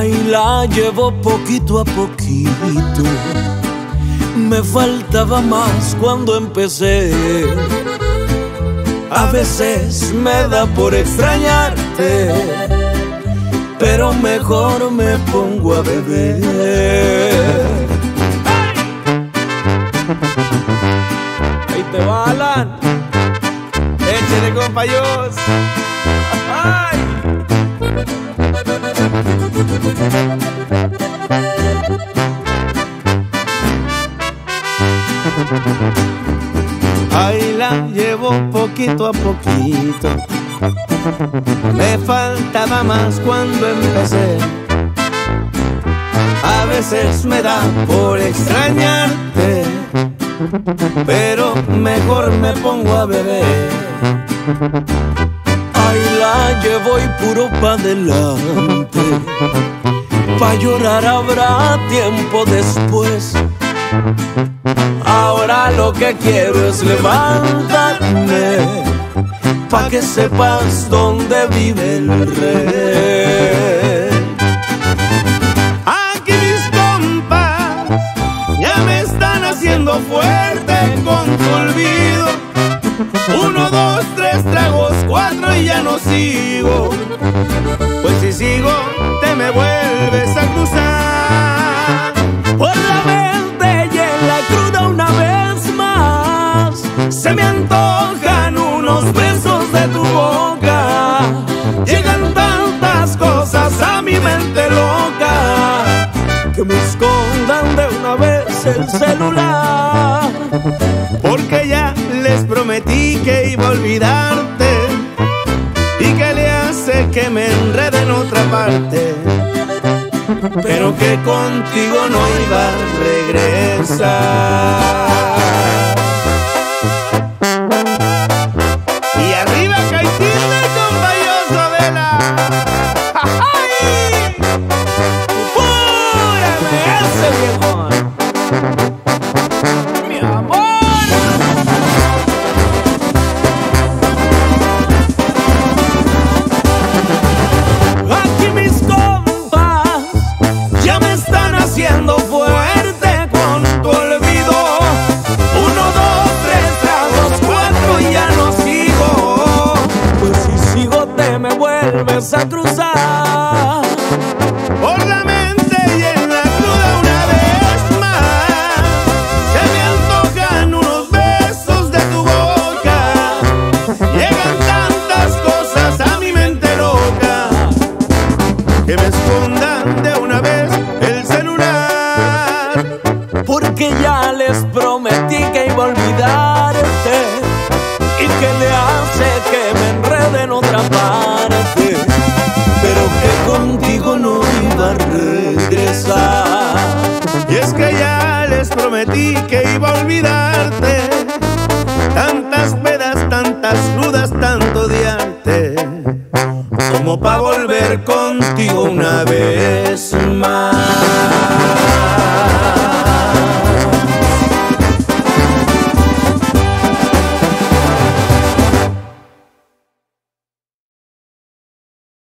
Ahí la llevo poquito a poquito. Me faltaba más cuando empecé. A veces me da por extrañarte, pero mejor me pongo a beber. Ahí te va Alan. Échale compayos. Ay. Ahí la llevo poquito a poquito. Me faltaba más cuando empecé. A veces me da por extrañarte, pero mejor me pongo a beber. Ahí la llevo y puro pa' adelante. Pa' llorar habrá tiempo después. Ahora lo que quiero es levantarme Pa' que sepas dónde vive el rey Aquí mis compas ya me están haciendo fuerte sigo. Pues si sigo, te me vuelves a cruzar. Por la mente y en la cruda una vez más Se me antojan unos besos de tu boca. Llegan tantas cosas a mi mente loca. Que me escondan de una vez el celular Porque ya les prometí que iba a olvidarte me enrede en otra parte, pero que contigo no iba a regresar. Me vuelves a cruzar prometí que iba a olvidarte. Tantas pedas, tantas dudas, tanto odiarte. Como pa' volver contigo una vez más.